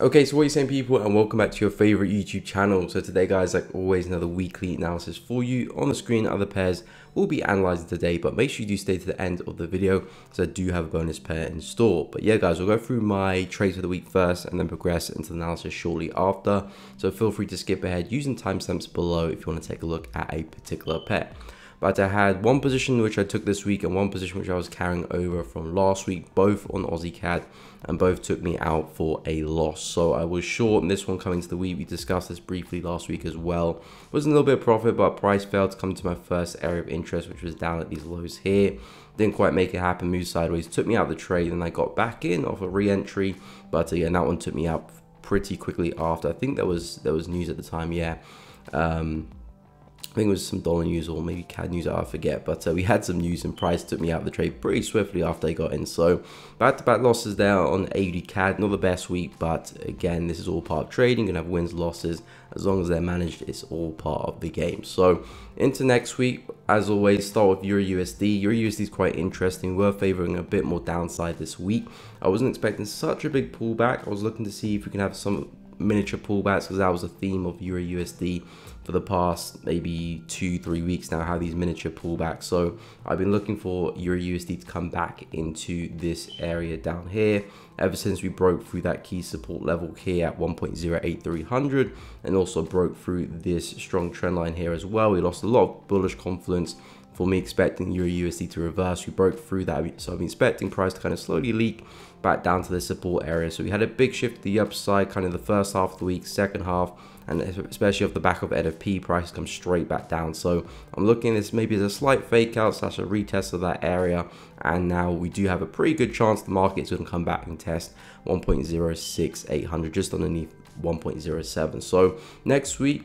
Okay, so what are you saying people and welcome back to your favorite YouTube channel. So today guys, like always, another weekly analysis for you. On the screen, other pairs will be analyzing today, but make sure you do stay to the end of the video because I do have a bonus pair in store. But yeah guys, we'll go through my trades for the week first and then progress into the analysis shortly after. So feel free to skip ahead using timestamps below if you want to take a look at a particular pair. But I had one position which I took this week and one position which I was carrying over from last week, both on Aussie CAD, and both took me out for a loss. So I was short in this one coming to the week. We discussed this briefly last week as well. Was a little bit of profit, but price failed to come to my first area of interest, which was down at these lows here. Didn't quite make it happen, moved sideways, took me out of the trade, and I got back in off a re-entry. But again, that one took me out pretty quickly after. I think there was there was news at the time, yeah. Um, I think it was some dollar news or maybe CAD news, I forget. But uh, we had some news and price took me out of the trade pretty swiftly after I got in. So back-to-back -back losses there on AUD CAD. Not the best week, but again, this is all part of trading. You're going to have wins, losses. As long as they're managed, it's all part of the game. So into next week, as always, start with Euro USD. Euro USD is quite interesting. We're favoring a bit more downside this week. I wasn't expecting such a big pullback. I was looking to see if we can have some miniature pullbacks because that was the theme of Euro USD for the past maybe two, three weeks now, how these miniature pullbacks. So I've been looking for Euro USD to come back into this area down here ever since we broke through that key support level here at 1.08300 and also broke through this strong trend line here as well. We lost a lot of bullish confidence for me expecting Euro USD to reverse. We broke through that, so I'm expecting price to kind of slowly leak back down to the support area. So we had a big shift to the upside kind of the first half of the week, second half, and especially off the back of NFP, price comes straight back down. So I'm looking at this maybe as a slight fake out slash a retest of that area. And now we do have a pretty good chance the market's going to come back and test 1.06800 just underneath 1.07. So next week,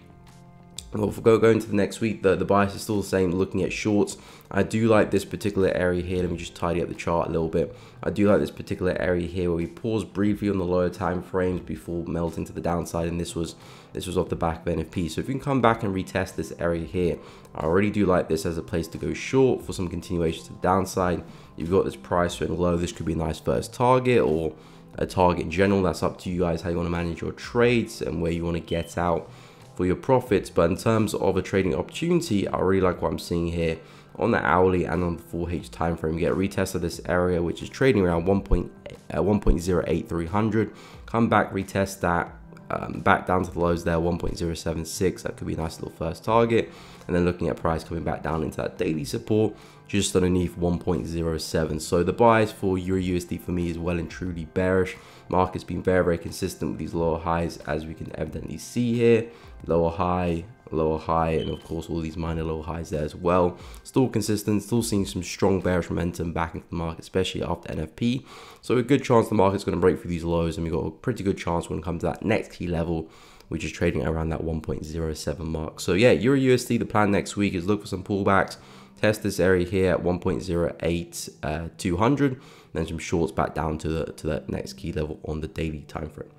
well, we go, go into the next week, the, the bias is still the same, looking at shorts. I do like this particular area here. Let me just tidy up the chart a little bit. I do like this particular area here where we pause briefly on the lower time frames before melting to the downside. And this was this was off the back of NFP. So if you can come back and retest this area here, I already do like this as a place to go short for some continuation to the downside. You've got this price running low. This could be a nice first target or a target in general. That's up to you guys how you want to manage your trades and where you want to get out for your profits. But in terms of a trading opportunity, I really like what I'm seeing here on the hourly and on the 4H time frame. We get retest of this area, which is trading around 1.08300. Come back, retest that, um, back down to the lows there, 1.076. That could be a nice little first target. And then looking at price coming back down into that daily support, just underneath 1.07. So the bias for Euro USD for me is well and truly bearish. Market's been very, very consistent with these lower highs, as we can evidently see here. Lower high, lower high, and of course all these minor lower highs there as well. Still consistent, still seeing some strong bearish momentum back into the market, especially after NFP. So a good chance the market's going to break through these lows, and we've got a pretty good chance when it comes to that next key level, which is trading around that 1.07 mark. So yeah, Euro USD, the plan next week is look for some pullbacks, test this area here at 1.08 uh, 200, then some shorts back down to the to that next key level on the daily time frame.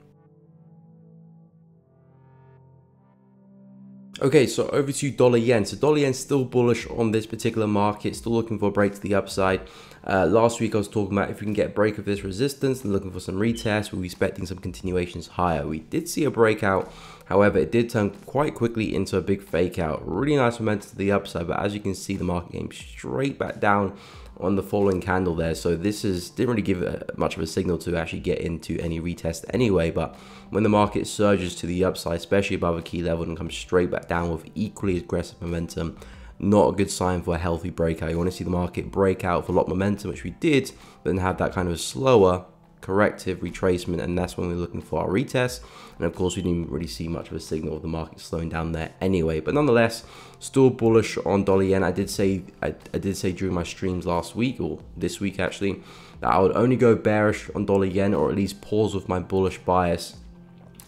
Okay, so over to dollar yen. So dollar yen still bullish on this particular market, still looking for a break to the upside. Uh, last week I was talking about if we can get a break of this resistance and looking for some retest, we'll be expecting some continuations higher. We did see a breakout, however, it did turn quite quickly into a big fake out. Really nice momentum to the upside, but as you can see, the market came straight back down on the following candle there. So this is didn't really give a, much of a signal to actually get into any retest anyway. But when the market surges to the upside, especially above a key level and comes straight back down with equally aggressive momentum, not a good sign for a healthy breakout. You want to see the market break out for a lot of momentum, which we did, but then have that kind of slower corrective retracement and that's when we're looking for our retest. And of course we didn't really see much of a signal of the market slowing down there anyway. But nonetheless still bullish on dollar yen. I did say I, I did say during my streams last week or this week actually that i would only go bearish on dollar yen or at least pause with my bullish bias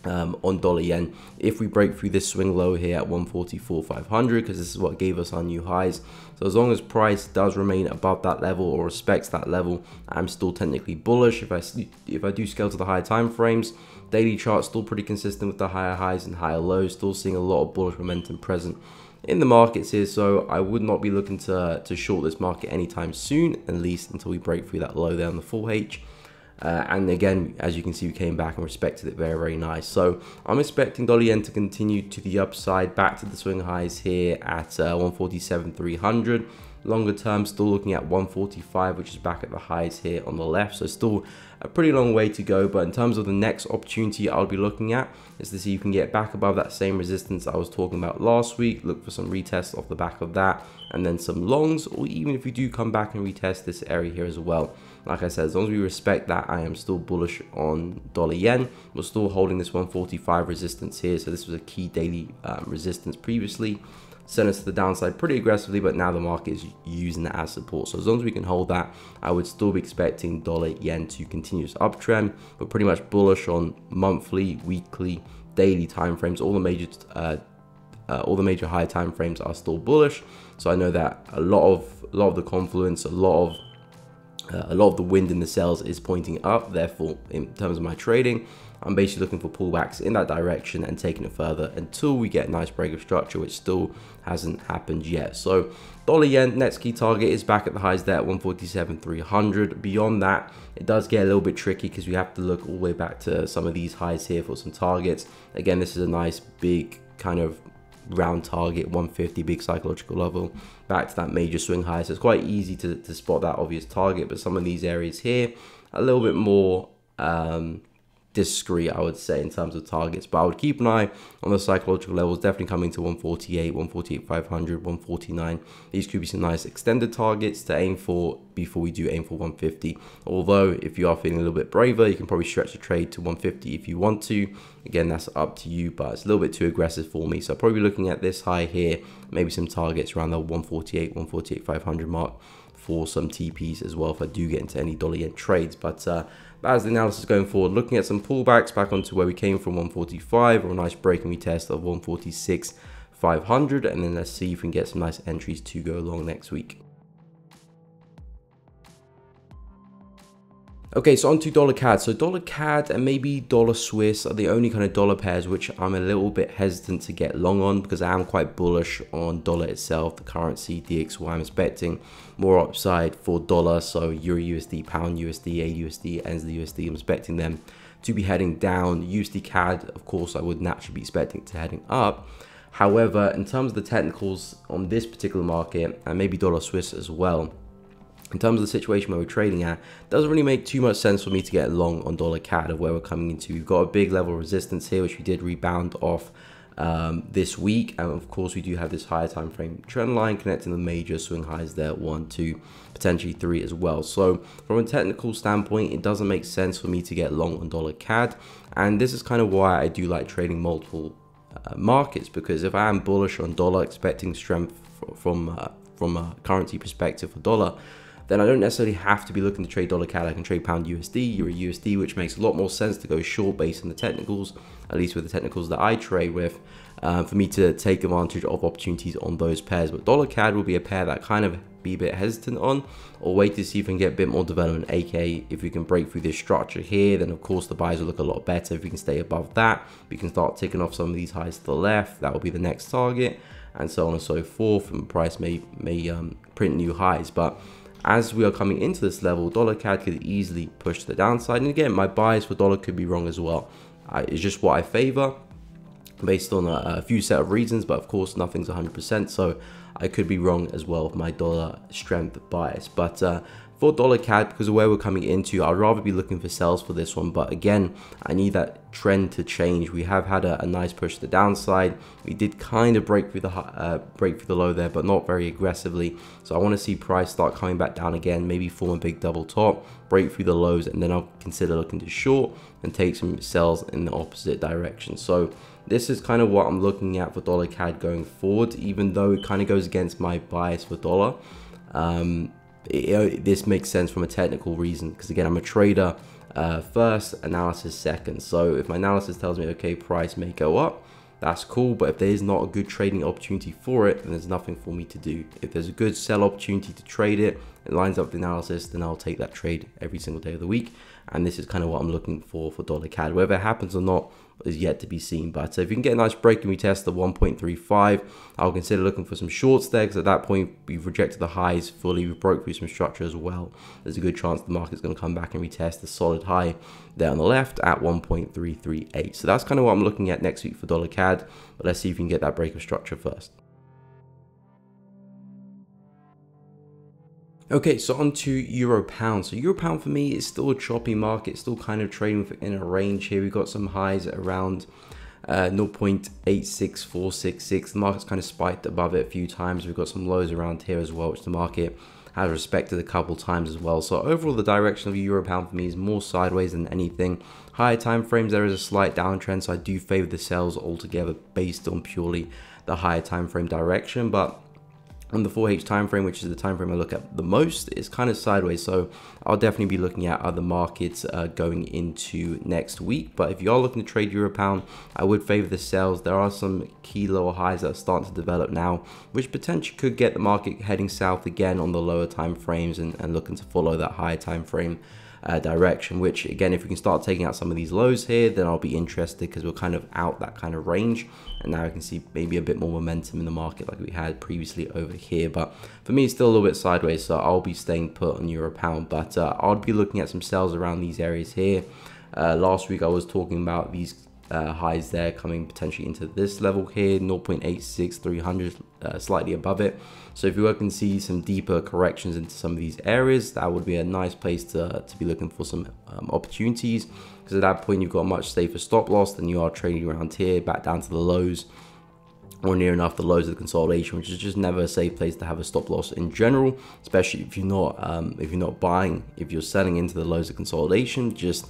um, on dollar yen. If we break through this swing low here at 144.500 because this is what gave us our new highs so as long as price does remain above that level or respects that level I'm still technically bullish. If I if I do scale to the higher time frames daily chart still pretty consistent with the higher highs and higher lows still seeing a lot of bullish momentum present in the markets here. So I would not be looking to to short this market anytime soon at least until we break through that low there on the 4H Uh, and again, as you can see, we came back and respected it very, very nice. So I'm expecting dollar yen to continue to the upside, back to the swing highs here at uh, 147 300. Longer term, still looking at 145, which is back at the highs here on the left. So still a pretty long way to go. But in terms of the next opportunity I'll be looking at is to see if you can get back above that same resistance I was talking about last week. Look for some retests off the back of that and then some longs. Or even if you do come back and retest this area here as well. Like I said, as long as we respect that, I am still bullish on dollar yen. We're still holding this 145 resistance here. So this was a key daily um, resistance previously sent us to the downside pretty aggressively, but now the market is using that as support. So as long as we can hold that, I would still be expecting dollar yen to continue its uptrend, but pretty much bullish on monthly, weekly, daily timeframes. All the major uh, uh, all the major high time frames are still bullish. So I know that a lot of a lot of the confluence, a lot of uh, a lot of the wind in the sails is pointing up. Therefore, in terms of my trading, I'm basically looking for pullbacks in that direction and taking it further until we get a nice break of structure, which still hasn't happened yet. So dollar yen next key target is back at the highs there at 147 300. Beyond that, it does get a little bit tricky because we have to look all the way back to some of these highs here for some targets. Again, this is a nice big kind of round target 150 big psychological level back to that major swing high. So it's quite easy to, to spot that obvious target but some of these areas here a little bit more um, discreet, I would say, in terms of targets. But I would keep an eye on the psychological levels, definitely coming to 148, 148, 500, 149. These could be some nice extended targets to aim for before we do aim for 150. Although, if you are feeling a little bit braver, you can probably stretch the trade to 150 if you want to. Again, that's up to you, but it's a little bit too aggressive for me. So, probably looking at this high here, maybe some targets around the 148, 148, 500 mark for some TPs as well if I do get into any dollar yen trades. But uh, as the analysis going forward, looking at some pullbacks back onto where we came from 145 or a nice breaking retest of 146 500 and then let's see if we can get some nice entries to go along next week. Okay, so on to dollar CAD. So dollar CAD and maybe dollar Swiss are the only kind of dollar pairs which I'm a little bit hesitant to get long on because I am quite bullish on dollar itself, the currency DXY. I'm expecting more upside for dollar. So Euro USD, Pound USD, AUSD, NZD USD. I'm expecting them to be heading down. USD CAD, of course, I would naturally be expecting to heading up. However, in terms of the technicals on this particular market and maybe dollar Swiss as well, in terms of the situation where we're trading at, doesn't really make too much sense for me to get long on dollar CAD of where we're coming into. We've got a big level of resistance here, which we did rebound off um, this week. And of course, we do have this higher time frame trend line connecting the major swing highs there, one, two, potentially three as well. So from a technical standpoint, it doesn't make sense for me to get long on dollar CAD. And this is kind of why I do like trading multiple uh, markets because if I am bullish on dollar, expecting strength from uh, from a currency perspective for dollar, then I don't necessarily have to be looking to trade dollar CAD. I can trade pound USD, euro USD, which makes a lot more sense to go short based on the technicals, at least with the technicals that I trade with, uh, for me to take advantage of opportunities on those pairs. But dollar CAD will be a pair that kind of be a bit hesitant on or wait to see if we can get a bit more development aka if we can break through this structure here then of course the buys will look a lot better if we can stay above that we can start ticking off some of these highs to the left that will be the next target and so on and so forth and price may may um, print new highs but as we are coming into this level, dollar CAD could easily push to the downside. And again, my bias for dollar could be wrong as well. Uh, it's just what I favor based on a, a, few set of reasons, but of course nothing's 100%. So I could be wrong as well with my dollar strength bias. But uh, for dollar CAD, because of where we're coming into, I'd rather be looking for sales for this one. But again, I need that trend to change. We have had a, a nice push to the downside. We did kind of break through the uh, break through the low there, but not very aggressively. So I want to see price start coming back down again, maybe form a big double top, break through the lows, and then I'll consider looking to short and take some sales in the opposite direction. So this is kind of what I'm looking at for dollar CAD going forward, even though it kind of goes against my bias for dollar. Um, it, this makes sense from a technical reason because again I'm a trader uh, first analysis second so if my analysis tells me okay price may go up that's cool but if there is not a good trading opportunity for it then there's nothing for me to do if there's a good sell opportunity to trade it it lines up the analysis, then I'll take that trade every single day of the week. And this is kind of what I'm looking for for dollar CAD. Whether it happens or not is yet to be seen. But uh, if you can get a nice break and retest the 1.35, I'll consider looking for some shorts there because at that point we've rejected the highs fully. We broke through some structure as well. There's a good chance the market's going to come back and retest the solid high there on the left at 1.338. So that's kind of what I'm looking at next week for dollar CAD. But let's see if we can get that break of structure first. Okay, so on to euro pound. So euro pound for me is still a choppy market, still kind of trading in a range here. We've got some highs around uh, 0.86466. The market's kind of spiked above it a few times. We've got some lows around here as well, which the market has respected a couple times as well. So overall, the direction of euro pound for me is more sideways than anything. Higher time frames, there is a slight downtrend, so I do favor the sales altogether based on purely the higher time frame direction. But on the 4H time frame, which is the time frame I look at the most, is kind of sideways. So I'll definitely be looking at other markets uh, going into next week. But if you are looking to trade euro pound, I would favor the sales. There are some key lower highs that are starting to develop now, which potentially could get the market heading south again on the lower time frames and, and looking to follow that higher time frame uh, direction, which again, if we can start taking out some of these lows here, then I'll be interested because we're kind of out that kind of range. And now I can see maybe a bit more momentum in the market like we had previously over here. But for me, it's still a little bit sideways, so I'll be staying put on euro pound. But uh, I'll be looking at some sales around these areas here. Uh, last week I was talking about these uh, highs there coming potentially into this level here 0.86300 uh, slightly above it so if you were to see some deeper corrections into some of these areas that would be a nice place to, to be looking for some um, opportunities. Because at that point you've got a much safer stop loss than you are trading around here back down to the lows or near enough the lows of the consolidation, which is just never a safe place to have a stop loss in general, especially if you're not um, if you're not buying, if you're selling into the lows of consolidation, just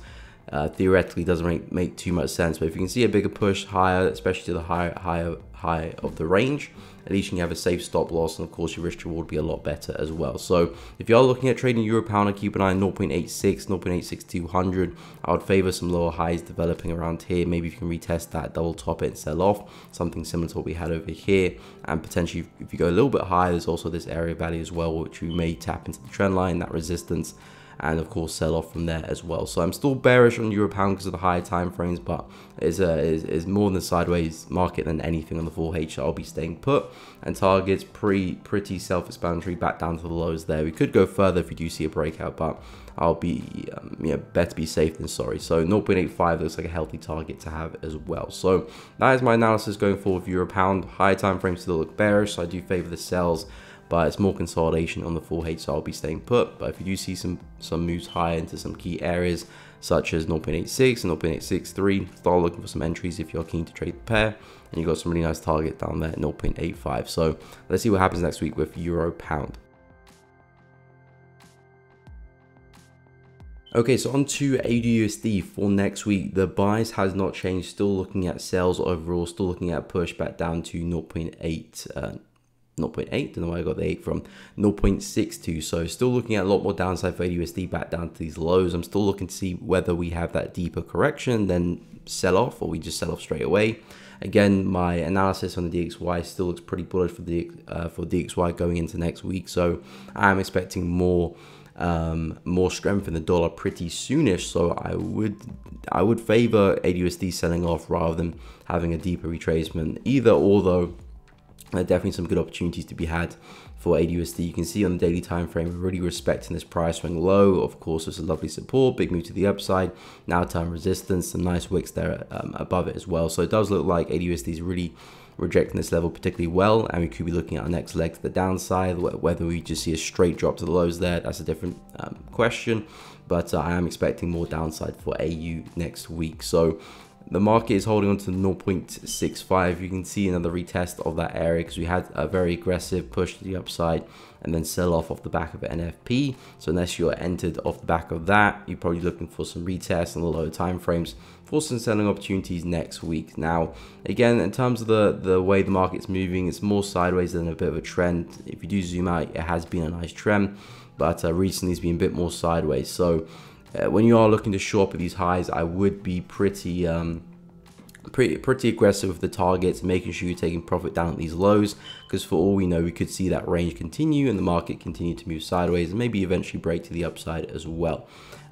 uh, theoretically doesn't make, make too much sense. But if you can see a bigger push higher, especially to the higher higher high of the range, at least you can have a safe stop loss, and of course your risk reward will be a lot better as well. So if you are looking at trading euro pound, keep an eye on 0.86, 0.86200. I would favor some lower highs developing around here. Maybe if you can retest that, double top it and sell off, something similar to what we had over here. And potentially, if you go a little bit higher, there's also this area value as well, which we may tap into the trend line, that resistance and of course sell off from there as well. So I'm still bearish on euro pound because of the higher time frames, but it's a is, is more than sideways market than anything on the 4H. So I'll be staying put and targets pretty pretty self-explanatory back down to the lows there. We could go further if we do see a breakout, but I'll be um, yeah better be safe than sorry. So 0.85 looks like a healthy target to have as well. So that is my analysis going forward with euro pound. Higher time frames still look bearish, so I do favor the sells but it's more consolidation on the 4H, so I'll be staying put. But if you do see some, some moves higher into some key areas, such as 0.86 and 0.863, start looking for some entries if you're keen to trade the pair. And you've got some really nice target down there at 0.85. So let's see what happens next week with Euro Pound. Okay, so on to AUDUSD for next week. The bias has not changed. Still looking at sales overall. Still looking at push back down to 0.8. Uh, 0.8, don't know where I got the 8 from, 0.62. So still looking at a lot more downside for AUSD back down to these lows. I'm still looking to see whether we have that deeper correction, then sell off, or we just sell off straight away. Again, my analysis on the DXY still looks pretty bullish for the uh, for DXY going into next week. So I'm expecting more um, more strength in the dollar pretty soonish. So I would I would favor AUSD selling off rather than having a deeper retracement. Either or though definitely some good opportunities to be had for AUSD. You can see on the daily time frame, really respecting this price swing low. Of course, there's a lovely support, big move to the upside, now time resistance, some nice wicks there um, above it as well. So it does look like AUSD is really rejecting this level particularly well and we could be looking at our next leg to the downside whether we just see a straight drop to the lows there that's a different um, question but uh, I am expecting more downside for AU next week so the market is holding on to 0.65 you can see another retest of that area because we had a very aggressive push to the upside and then sell off off the back of NFP so unless you're entered off the back of that you're probably looking for some retests on the lower time frames for some selling opportunities next week. Now again in terms of the the way the market's moving it's more sideways than a bit of a trend. If you do zoom out it has been a nice trend but uh, recently it's been a bit more sideways. So uh, when you are looking to short up at these highs, I would be pretty um, pretty pretty aggressive with the targets, making sure you're taking profit down at these lows. Because for all we know, we could see that range continue and the market continue to move sideways and maybe eventually break to the upside as well.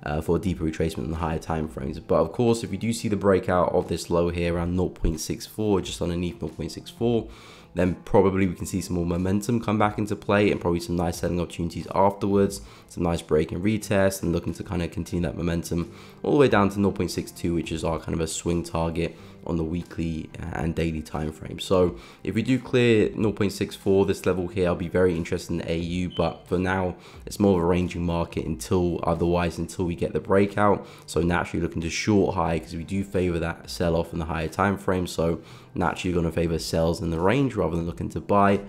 Uh, for a deeper retracement in the higher time frames. But of course, if you do see the breakout of this low here around 0.64, just underneath 0.64, then probably we can see some more momentum come back into play and probably some nice selling opportunities afterwards, some nice break and retest and looking to kind of continue that momentum all the way down to 0.62, which is our kind of a swing target on the weekly uh, and daily time frame. So if we do clear 0.64, this level here, I'll be very interested in AU, but for now, it's more of a ranging market until otherwise, until we get the breakout. So naturally looking to short high because we do favor that sell off in the higher time frame. So naturally going to favor sells in the range rather than looking to buy.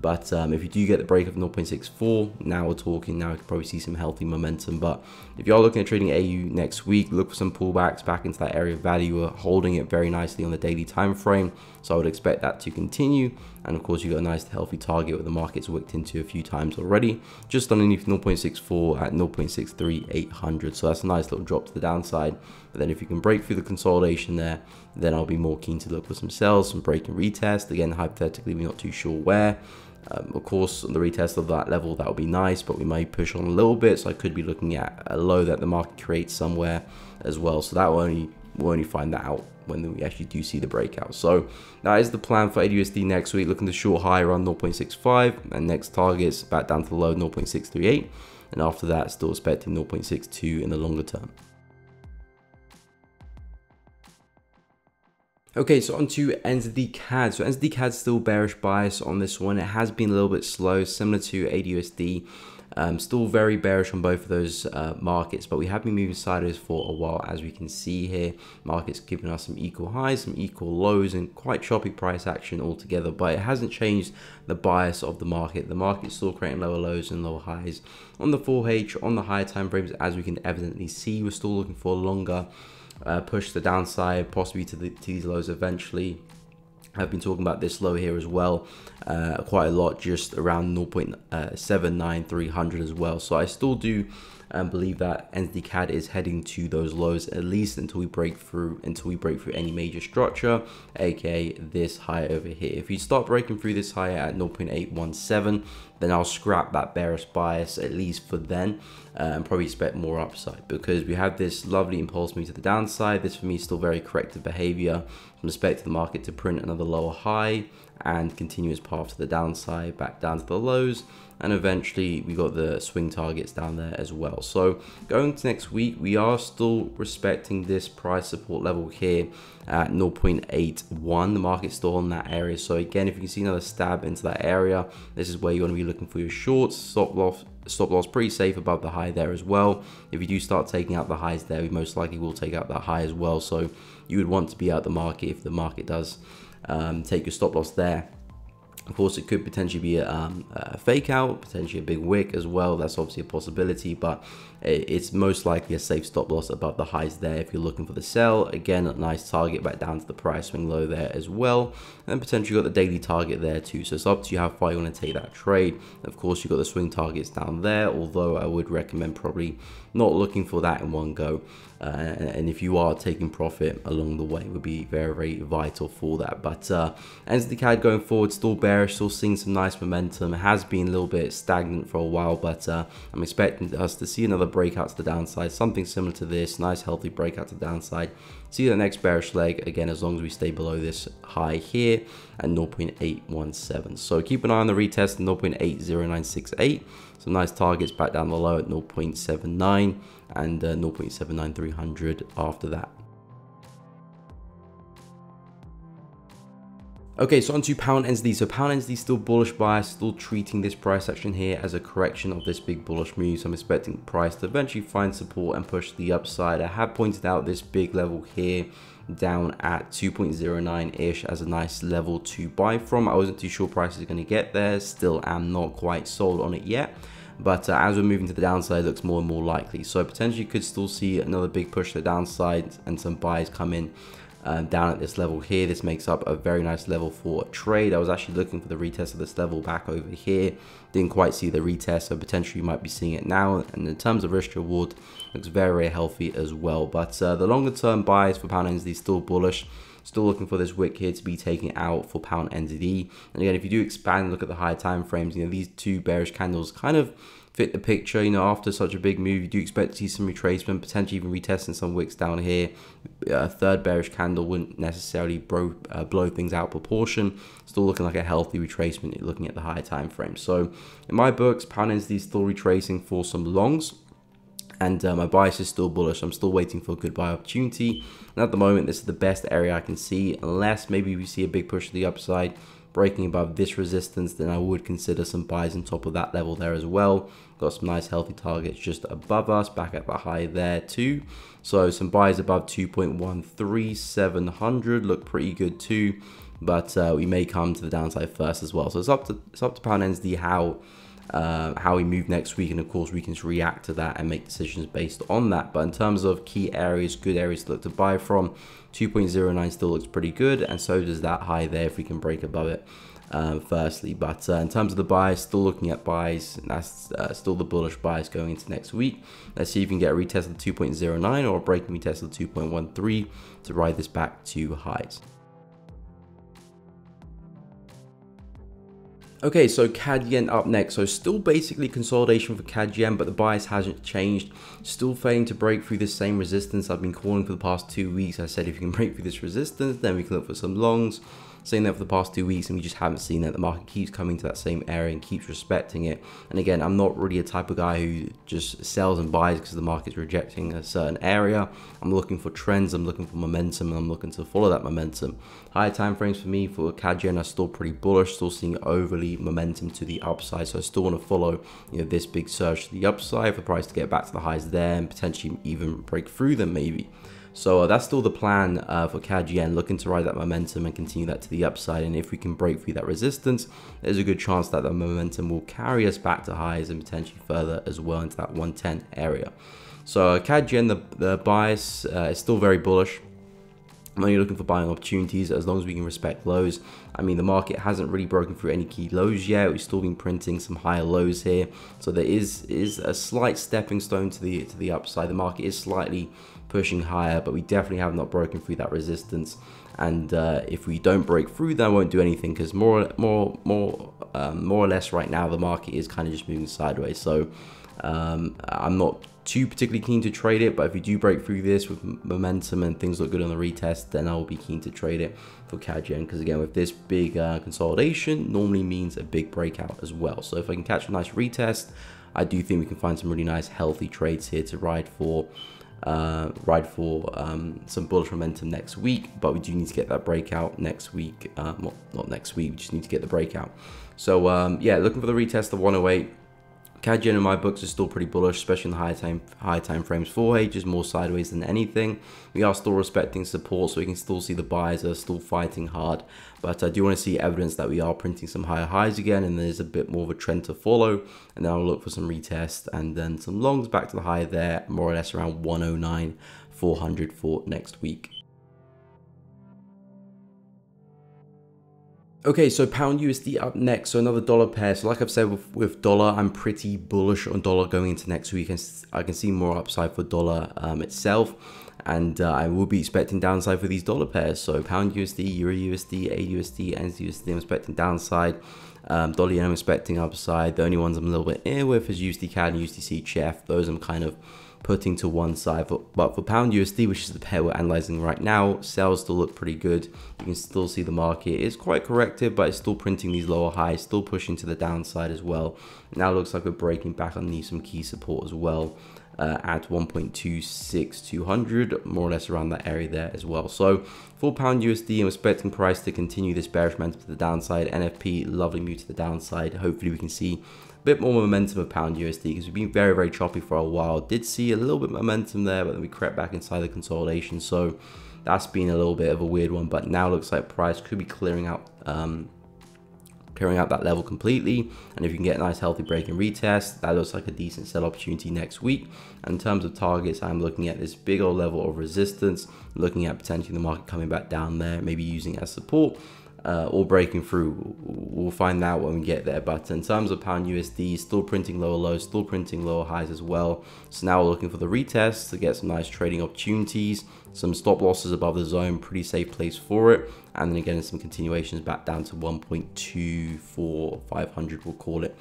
But um, if you do get the break of 0.64, now we're talking, now we can probably see some healthy momentum. But if you are looking at trading AU next week, look for some pullbacks back into that area of value. We're holding it very nicely on the daily time frame. So I would expect that to continue. And of course, you've got a nice healthy target where the market's wicked into a few times already, just underneath 0.64 at 0.63800. So that's a nice little drop to the downside. But then if you can break through the consolidation there, then I'll be more keen to look for some sells, some break and retest. Again, hypothetically, we're not too sure where. Um, of course, the retest of that level, that would be nice, but we may push on a little bit. So I could be looking at a low that the market creates somewhere as well. So that will only, we'll only find that out when we actually do see the breakout. So that is the plan for AUSD next week, looking to short high around 0.65 and next targets back down to the low 0.638. And after that, still expecting 0.62 in the longer term. Okay, so on to NZD CAD. So NZD CAD still bearish bias on this one. It has been a little bit slow, similar to ADUSD. Um, still very bearish on both of those uh, markets, but we have been moving sideways for a while, as we can see here. Markets giving us some equal highs, some equal lows, and quite choppy price action altogether. But it hasn't changed the bias of the market. The market's still creating lower lows and lower highs on the 4H, on the higher time frames, as we can evidently see. We're still looking for longer uh, push the downside, possibly to, the, to these lows eventually. I've been talking about this low here as well, uh, quite a lot, just around 0.79300 as well. So I still do um, believe that NZD CAD is heading to those lows at least until we break through, until we break through any major structure, aka this high over here. If you start breaking through this high at 0.817, then I'll scrap that bearish bias at least for then uh, and probably expect more upside because we have this lovely impulse move to the downside. This for me is still very corrective behavior. I'm expecting the market to print another lower high and continuous path to the downside back down to the lows and eventually we got the swing targets down there as well. So going to next week we are still respecting this price support level here at 0.81 the market's still on that area. So again if you can see another stab into that area this is where you want to be looking for your shorts. Stop loss stop loss pretty safe above the high there as well. If you do start taking out the highs there we most likely will take out that high as well. So you would want to be out the market if the market does um, take your stop loss there of course, it could potentially be a, um, a, fake out, potentially a big wick as well. That's obviously a possibility, but it's most likely a safe stop loss above the highs there if you're looking for the sell. Again, a nice target back down to the price swing low there as well. And potentially got the daily target there too. So it's up to you how far you want to take that trade. Of course, you've got the swing targets down there, although I would recommend probably not looking for that in one go. Uh, and if you are taking profit along the way would be very very vital for that. But uh CAD going forward still bearish still seeing some nice momentum. It has been a little bit stagnant for a while but uh, I'm expecting us to see another breakout to the downside something similar to this. Nice healthy breakout to the downside. See the next bearish leg again as long as we stay below this high here at 0.817 so keep an eye on the retest 0.80968 some nice targets back down the low at 0.79 and uh, 0.79300 after that. Okay, so onto pound NZD. So pound NZD still bullish bias, still treating this price action here as a correction of this big bullish move. So I'm expecting price to eventually find support and push the upside. I have pointed out this big level here down at 2.09-ish as a nice level to buy from. I wasn't too sure price is going to get there. Still am not quite sold on it yet but uh, as we're moving to the downside, it looks more and more likely. So potentially could still see another big push to the downside and some buys come in um, down at this level here. This makes up a very nice level for a trade. I was actually looking for the retest of this level back over here. Didn't quite see the retest, so potentially you might be seeing it now. And in terms of risk reward, looks very, very healthy as well. But uh, the longer term buys for pound NZD still bullish. Still looking for this wick here to be taken out for pound NZD. And again, if you do expand and look at the higher time frames, you know, these two bearish candles kind of fit the picture. You know, after such a big move, you do expect to see some retracement, potentially even retesting some wicks down here. A third bearish candle wouldn't necessarily bro, uh, blow things out proportion. Still looking like a healthy retracement looking at the higher time frame. So in my books, pound NZD still retracing for some longs and uh, my bias is still bullish. I'm still waiting for a good buy opportunity. And at the moment, this is the best area I can see, unless maybe we see a big push to the upside breaking above this resistance, then I would consider some buys on top of that level there as well. Got some nice healthy targets just above us, back at the high there too. So some buys above 2.13700 look pretty good too, but uh, we may come to the downside first as well. So it's up to it's up to pound NZD how uh, how we move next week, and of course we can just react to that and make decisions based on that. But in terms of key areas, good areas to look to buy from, 2.09 still looks pretty good, and so does that high there if we can break above it. Um, firstly, but uh, in terms of the buys, still looking at buys. And that's uh, still the bullish buys going into next week. Let's see if we can get a retest of 2.09 or a breaking retest of 2.13 to ride this back to highs. Okay, so CAD Yen up next. So still basically consolidation for CAD Yen, but the bias hasn't changed. Still failing to break through the same resistance I've been calling for the past two weeks. I said if you can break through this resistance, then we can look for some longs saying that for the past two weeks and we just haven't seen that. The market keeps coming to that same area and keeps respecting it. And again, I'm not really a type of guy who just sells and buys because the market's rejecting a certain area. I'm looking for trends, I'm looking for momentum, and I'm looking to follow that momentum. Higher time frames for me for CAD Yen are still pretty bullish, still seeing overly momentum to the upside. So I still want to follow you know this big surge to the upside for price to get back to the highs there and potentially even break through them maybe. So uh, that's still the plan uh, for CAD Yen, looking to ride that momentum and continue that to the upside. And if we can break through that resistance, there's a good chance that the momentum will carry us back to highs and potentially further as well into that 110 area. So uh, CAD Yen, the, the bias uh, is still very bullish. I'm only looking for buying opportunities as long as we can respect lows. I mean, the market hasn't really broken through any key lows yet. We've still been printing some higher lows here. So there is is a slight stepping stone to the to the upside. The market is slightly pushing higher, but we definitely have not broken through that resistance. And uh, if we don't break through, that won't do anything because more, more, more, um, more or less right now the market is kind of just moving sideways. So um, I'm not too particularly keen to trade it, but if you do break through this with momentum and things look good on the retest, then I'll be keen to trade it for CAD Yen because again, with this big uh, consolidation, normally means a big breakout as well. So if I can catch a nice retest, I do think we can find some really nice healthy trades here to ride for uh, ride for um, some bullish momentum next week, but we do need to get that breakout next week. Uh, well, not next week, we just need to get the breakout. So um, yeah, looking for the retest of 108. CAD Yen in my books is still pretty bullish, especially in the high time high time frames. 4H is more sideways than anything. We are still respecting support, so we can still see the buyers are still fighting hard. But I do want to see evidence that we are printing some higher highs again, and there's a bit more of a trend to follow. And then I'll look for some retest and then some longs back to the high there, more or less around 109, 400 for next week. Okay, so pound USD up next. So another dollar pair. So like I've said with, with dollar, I'm pretty bullish on dollar going into next week. And I can see more upside for dollar um, itself. And uh, I will be expecting downside for these dollar pairs. So pound USD, Euro USD, AUD USD, USD, I'm expecting downside. Um, dollar yen, I'm expecting upside. The only ones I'm a little bit in with is USD CAD and USDC CHF. Those I'm kind of putting to one side. But for pound USD, which is the pair we're analyzing right now, sales still look pretty good. You can still see the market is quite corrective, but it's still printing these lower highs, still pushing to the downside as well. Now looks like we're breaking back underneath some key support as well. Uh, at 1.26200 more or less around that area there as well so full pound usd i'm expecting price to continue this bearish momentum to the downside nfp lovely move to the downside hopefully we can see bit more momentum of pound USD because we've been very, very choppy for a while. Did see a little bit momentum there, but then we crept back inside the consolidation. So that's been a little bit of a weird one, but now looks like price could be clearing out um, clearing out that level completely. And if you can get a nice healthy break and retest, that looks like a decent sell opportunity next week. And in terms of targets, I'm looking at this big old level of resistance, looking at potentially the market coming back down there, maybe using as support. Uh, or breaking through. We'll find out when we get there. But in terms of pound USD, still printing lower lows, still printing lower highs as well. So now we're looking for the retest to get some nice trading opportunities, some stop losses above the zone, pretty safe place for it and then again some continuations back down to 1.24500 we'll call it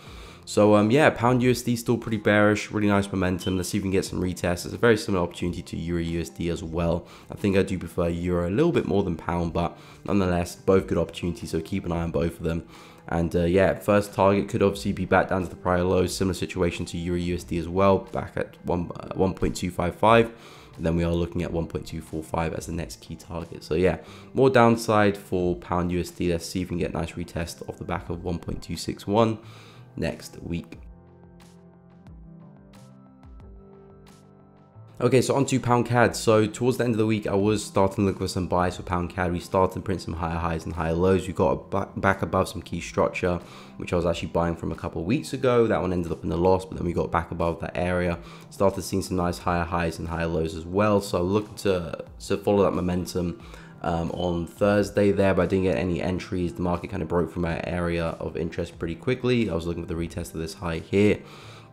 so um, yeah pound usd still pretty bearish really nice momentum let's see if we can get some retests it's a very similar opportunity to euro usd as well i think i do prefer euro a little bit more than pound but nonetheless both good opportunities so keep an eye on both of them and uh, yeah, first target could obviously be back down to the prior lows. Similar situation to Euro USD as well, back at 1, uh, 1.255 then we are looking at 1.245 as the next key target. So yeah, more downside for pound USD. Let's see if we can get a nice retest off the back of 1.261 next week. Okay, so on to pound CAD. So towards the end of the week, I was starting to look for some buys for pound CAD. We started to print some higher highs and higher lows. We got back above some key structure, which I was actually buying from a couple of weeks ago. That one ended up in a loss, but then we got back above that area. Started seeing some nice higher highs and higher lows as well. So looking to, to follow that momentum um, on Thursday there, but I didn't get any entries. The market kind of broke from my area of interest pretty quickly. I was looking for the retest of this high here.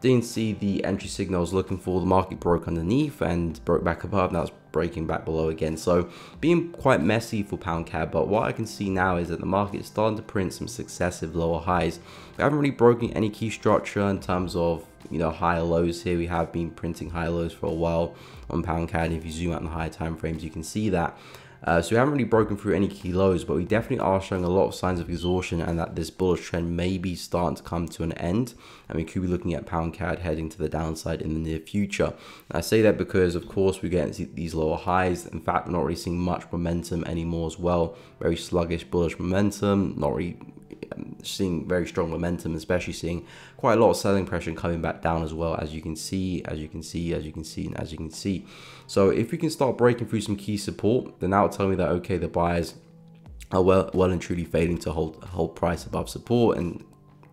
Didn't see the entry signal I was looking for. The market broke underneath and broke back above. Now it's breaking back below again. So being quite messy for pound CAD. But what I can see now is that the market is starting to print some successive lower highs. We haven't really broken any key structure in terms of you know higher lows here. We have been printing higher lows for a while on pound CAD. If you zoom out in the higher time frames, you can see that. Uh, so we haven't really broken through any key lows, but we definitely are showing a lot of signs of exhaustion and that this bullish trend may be starting to come to an end. And we could be looking at pound CAD heading to the downside in the near future. And I say that because, of course, we're getting these lower highs. In fact, we're not really seeing much momentum anymore as well. Very sluggish bullish momentum, not really seeing very strong momentum, especially seeing quite a lot of selling pressure coming back down as well, as you can see, as you can see, as you can see, and as you can see. So if we can start breaking through some key support, then that will tell me that, okay, the buyers are well, well and truly failing to hold, hold price above support and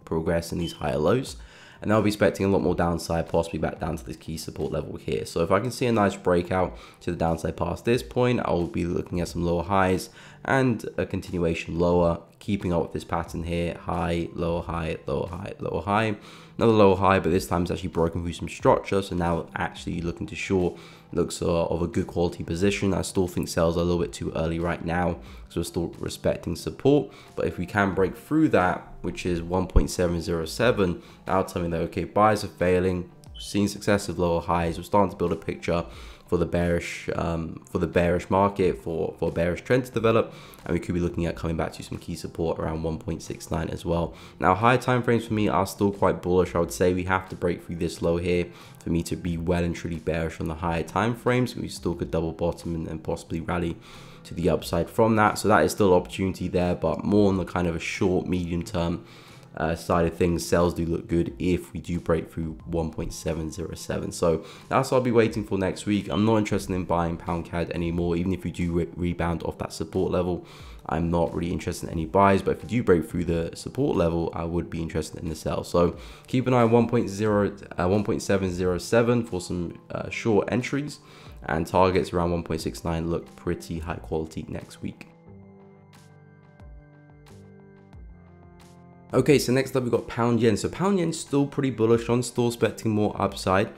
progress in these higher lows and I'll be expecting a lot more downside, possibly back down to this key support level here. So if I can see a nice breakout to the downside past this point, I will be looking at some lower highs and a continuation lower, keeping up with this pattern here, high, lower high, lower high, lower high, another lower high, but this time it's actually broken through some structure. So now actually looking to short looks uh, of a good quality position. I still think sales are a little bit too early right now, so we're still respecting support. But if we can break through that, which is 1.707, that'll tell me that, okay, buyers are failing, seeing successive lower highs, we're starting to build a picture for the bearish um, for the bearish market for for a bearish trend to develop. And we could be looking at coming back to some key support around 1.69 as well. Now higher time frames for me are still quite bullish. I would say we have to break through this low here for me to be well and truly bearish on the higher time frames we still could double bottom and, and possibly rally to the upside from that. So that is still opportunity there but more on the kind of a short medium term uh, side of things, sales do look good if we do break through 1.707. So that's what I'll be waiting for next week. I'm not interested in buying pound CAD anymore, even if we do re rebound off that support level. I'm not really interested in any buys, but if you do break through the support level, I would be interested in the sell. So keep an eye on 1.0, uh, 1.707 for some uh, short entries and targets around 1.69 look pretty high quality next week. Okay, so next up we've got pound yen. So pound yen still pretty bullish on, still expecting more upside.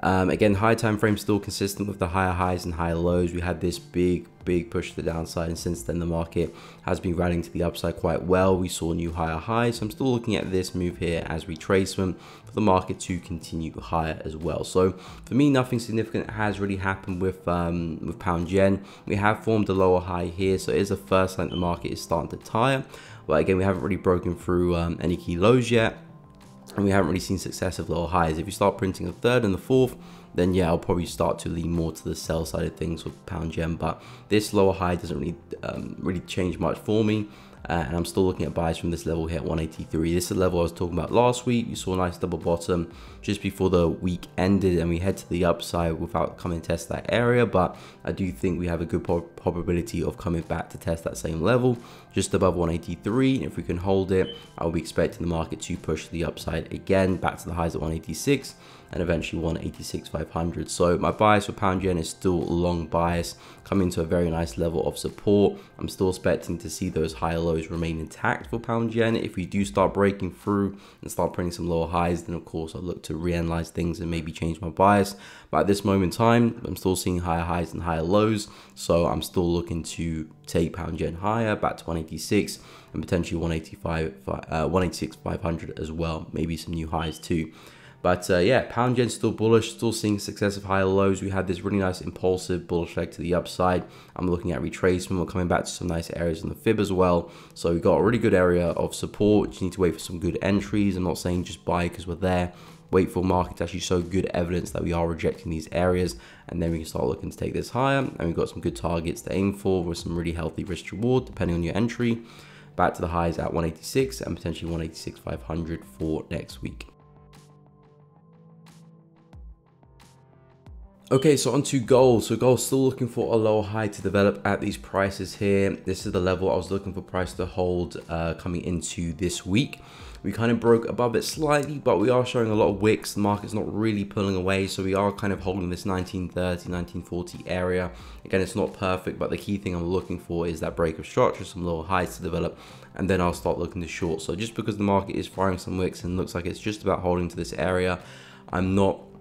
Um, again, high time frame still consistent with the higher highs and higher lows. We had this big, big push to the downside, and since then the market has been rallying to the upside quite well. We saw new higher highs. So I'm still looking at this move here as retracement for the market to continue higher as well. So for me, nothing significant has really happened with um, with pound yen. We have formed a lower high here, so it is the first time the market is starting to tire. But again, we haven't really broken through um, any key lows yet. And we haven't really seen successive lower highs. If you start printing a third and the fourth, then yeah, I'll probably start to lean more to the sell side of things with pound yen. But this lower high doesn't really um, really change much for me. Uh, and I'm still looking at buys from this level here at 183. This is the level I was talking about last week. You saw a nice double bottom just before the week ended and we head to the upside without coming to test that area, but I do think we have a good probability of coming back to test that same level just above 183. If we can hold it, I'll be expecting the market to push to the upside again back to the highs at 186 and eventually 186 500 so my bias for pound yen is still long bias coming to a very nice level of support. I'm still expecting to see those higher lows remain intact for pound yen. If we do start breaking through and start printing some lower highs then of course i'll look to reanalyze things and maybe change my bias. But at this moment in time i'm still seeing higher highs and higher lows. So i'm still looking to take pound yen higher back to 186 and potentially 185 uh, 186 500 as well maybe some new highs too but uh, yeah, pound yen still bullish, still seeing successive higher lows. We had this really nice impulsive bullish leg to the upside. I'm looking at retracement. We're coming back to some nice areas in the fib as well. So we've got a really good area of support. You need to wait for some good entries. I'm not saying just buy because we're there. Wait for market to actually show good evidence that we are rejecting these areas, and then we can start looking to take this higher. And we've got some good targets to aim for with some really healthy risk reward depending on your entry. Back to the highs at 186 and potentially 186 500 for next week. Okay, so on to gold. So gold still looking for a low high to develop at these prices here. This is the level I was looking for price to hold uh, coming into this week. We kind of broke above it slightly, but we are showing a lot of wicks. The market's not really pulling away, so we are kind of holding this 1930, 1940 area. Again, it's not perfect, but the key thing I'm looking for is that break of structure, some lower highs to develop, and then I'll start looking to short. So just because the market is firing some wicks and looks like it's just about holding to this area, I'm not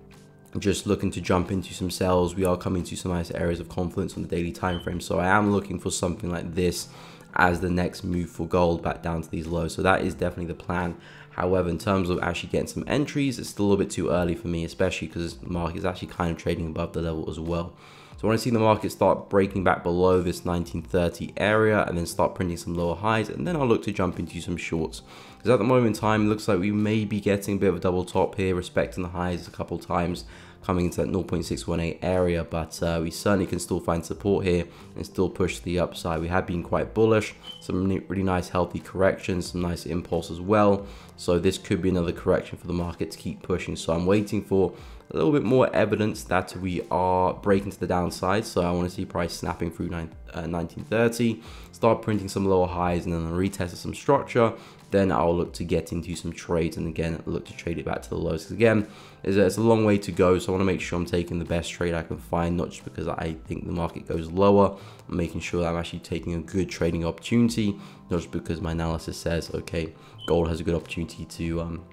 just looking to jump into some sales. We are coming to some nice areas of confidence on the daily time frame. So I am looking for something like this as the next move for gold back down to these lows. So that is definitely the plan. However, in terms of actually getting some entries, it's still a little bit too early for me, especially because the market is actually kind of trading above the level as well. So I want to see the market start breaking back below this 1930 area and then start printing some lower highs and then I'll look to jump into some shorts. Because at the moment in time, it looks like we may be getting a bit of a double top here, respecting the highs a couple times coming into that 0.618 area, but uh, we certainly can still find support here and still push the upside. We have been quite bullish, some really nice healthy corrections, some nice impulse as well. So this could be another correction for the market to keep pushing. So I'm waiting for a little bit more evidence that we are breaking to the downside. So I want to see price snapping through nine, uh, 1930, start printing some lower highs and then retest some structure then I'll look to get into some trades and again look to trade it back to the lows. Because again, it's a, it's a long way to go, so I want to make sure I'm taking the best trade I can find, not just because I think the market goes lower. I'm making sure that I'm actually taking a good trading opportunity, not just because my analysis says, okay, gold has a good opportunity to um,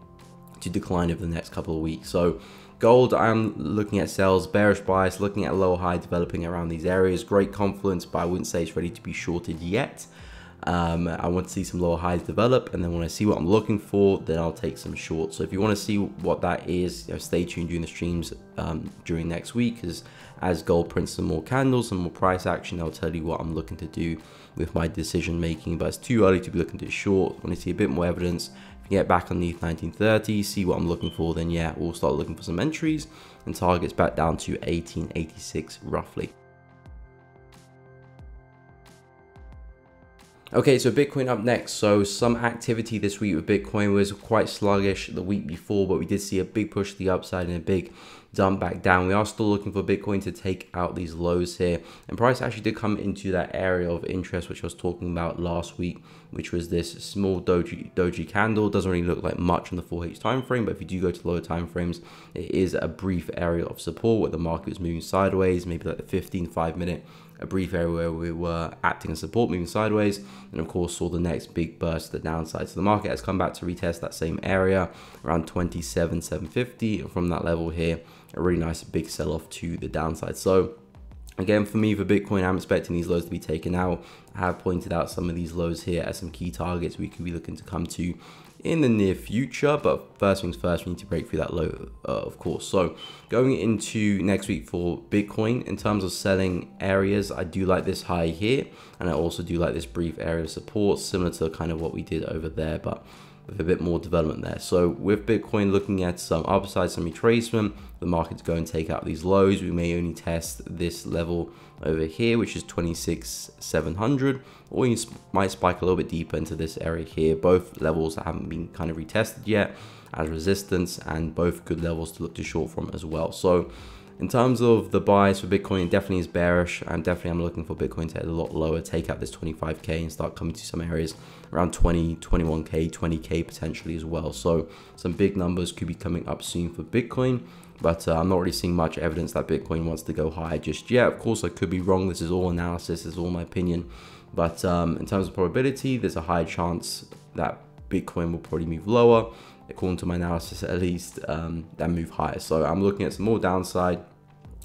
to decline over the next couple of weeks. So Gold, I'm looking at sales, bearish bias, looking at low high developing around these areas. Great confluence, but I wouldn't say it's ready to be shorted yet. Um, I want to see some lower highs develop, and then when I see what I'm looking for, then I'll take some shorts. So if you want to see what that is, you know, stay tuned during the streams um, during next week, because as gold prints some more candles, some more price action, I'll tell you what I'm looking to do with my decision making. But it's too early to be looking to short. I see a bit more evidence, get back underneath 1930, see what I'm looking for, then yeah, we'll start looking for some entries and targets back down to 1886 roughly. Okay, so Bitcoin up next. So some activity this week with Bitcoin was quite sluggish the week before, but we did see a big push to the upside and a big dump back down. We are still looking for Bitcoin to take out these lows here. And price actually did come into that area of interest, which I was talking about last week, which was this small doji, doji candle. Doesn't really look like much on the 4H time frame, but if you do go to lower time frames, it is a brief area of support where the market is moving sideways, maybe like the 15, 5 minute a brief area where we were acting as support, moving sideways, and of course saw the next big burst to the downside. So the market has come back to retest that same area around 27,750 from that level here, a really nice big sell off to the downside. So Again, for me, for Bitcoin, I'm expecting these lows to be taken out. I have pointed out some of these lows here as some key targets we could be looking to come to in the near future. But first things first, we need to break through that low, uh, of course. So going into next week for Bitcoin, in terms of selling areas, I do like this high here. And I also do like this brief area of support, similar to kind of what we did over there. But with a bit more development there. So with Bitcoin looking at some upside, some retracement, the market's go and take out these lows. We may only test this level over here, which is 26,700, or you might spike a little bit deeper into this area here. Both levels that haven't been kind of retested yet as resistance and both good levels to look to short from as well. So in terms of the bias for Bitcoin, it definitely is bearish. And definitely I'm looking for Bitcoin to head a lot lower, take out this 25K and start coming to some areas around 20, 21K, 20K potentially as well. So some big numbers could be coming up soon for Bitcoin. But uh, I'm not really seeing much evidence that Bitcoin wants to go higher just yet. Of course, I could be wrong. This is all analysis. This is all my opinion. But um, in terms of probability, there's a high chance that Bitcoin will probably move lower according to my analysis at least, um, then move higher. So I'm looking at some more downside,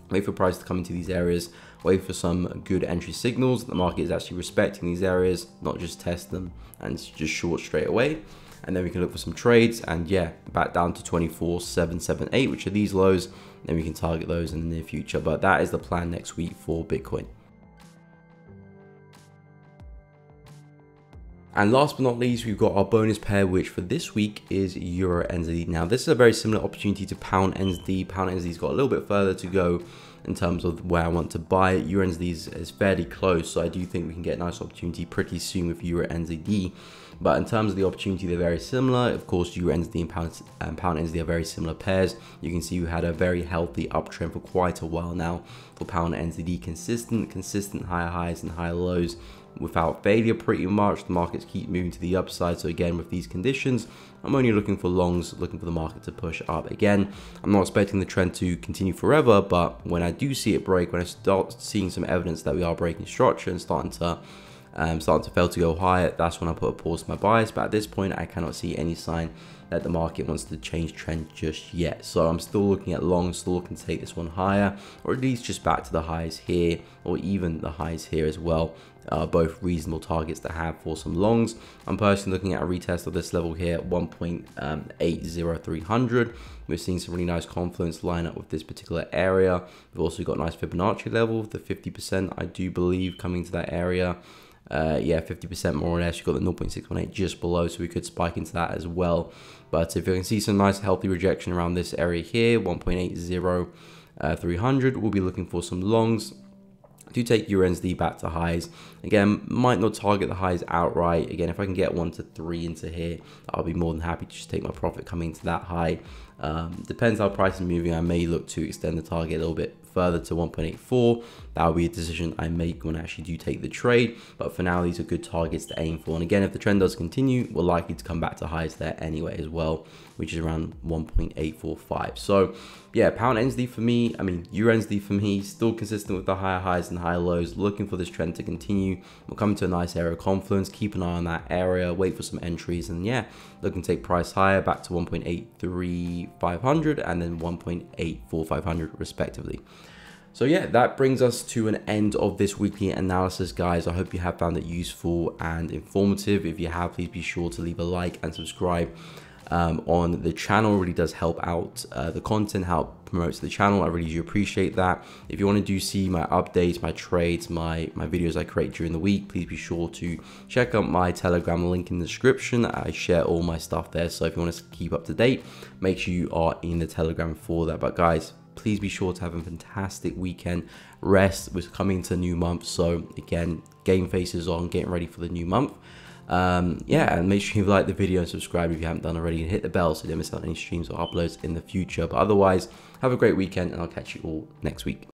wait for price to come into these areas, wait for some good entry signals. The market is actually respecting these areas, not just test them and just short straight away. And then we can look for some trades and yeah, back down to 24,778, which are these lows. Then we can target those in the near future. But that is the plan next week for Bitcoin. And last but not least, we've got our bonus pair, which for this week is Euro NZD. Now, this is a very similar opportunity to Pound NZD. Pound NZD's got a little bit further to go in terms of where I want to buy it. Euro NZD is, fairly close, so I do think we can get a nice opportunity pretty soon with Euro NZD. But in terms of the opportunity, they're very similar. Of course, Euro NZD and Pound, and Pound NZD are very similar pairs. You can see we had a very healthy uptrend for quite a while now for Pound NZD. Consistent, consistent higher highs and higher lows without failure pretty much. The markets keep moving to the upside. So again, with these conditions, I'm only looking for longs, looking for the market to push up again. I'm not expecting the trend to continue forever, but when I do see it break, when I start seeing some evidence that we are breaking structure and starting to um, starting to fail to go higher, that's when I put a pause to my bias. But at this point, I cannot see any sign that the market wants to change trend just yet. So I'm still looking at long, still looking to take this one higher, or at least just back to the highs here, or even the highs here as well. Both reasonable targets to have for some longs. I'm personally looking at a retest of this level here 1.80300. Um, We're seeing some really nice confluence line up with this particular area. We've also got nice Fibonacci level, the 50% I do believe coming to that area uh, yeah, 50% more or less. You've got the 0.618 just below, so we could spike into that as well. But if you can see some nice healthy rejection around this area here, 1.80, uh, 300, we'll be looking for some longs do take Euro NZD back to highs. Again, might not target the highs outright. Again, if I can get one to three into here, I'll be more than happy to just take my profit coming to that high. Um, depends how price is moving. I may look to extend the target a little bit further to 1.84. That will be a decision I make when I actually do take the trade. But for now, these are good targets to aim for. And again, if the trend does continue, we're likely to come back to highs there anyway as well, which is around 1.845. So yeah, pound NZD for me, I mean, Euro NZD for me, still consistent with the higher highs and higher lows, looking for this trend to continue. We're coming to a nice area of confluence, keep an eye on that area, wait for some entries, and yeah, looking to take price higher back to 1.83500 and then 1.84500 respectively. So yeah, that brings us to an end of this weekly analysis, guys. I hope you have found it useful and informative. If you have, please be sure to leave a like and subscribe um, on the channel. It really does help out uh, the content, help promotes the channel. I really do appreciate that. If you want to do see my updates, my trades, my, my videos I create during the week, please be sure to check out my Telegram link in the description. I share all my stuff there. So if you want to keep up to date, make sure you are in the Telegram for that. But guys, please be sure to have a fantastic weekend. Rest. We're coming to a new month, so again, game faces on, getting ready for the new month. Um, yeah, and make sure you like the video and subscribe if you haven't done already, and hit the bell so you don't miss out on any streams or uploads in the future. But otherwise, have a great weekend, and I'll catch you all next week.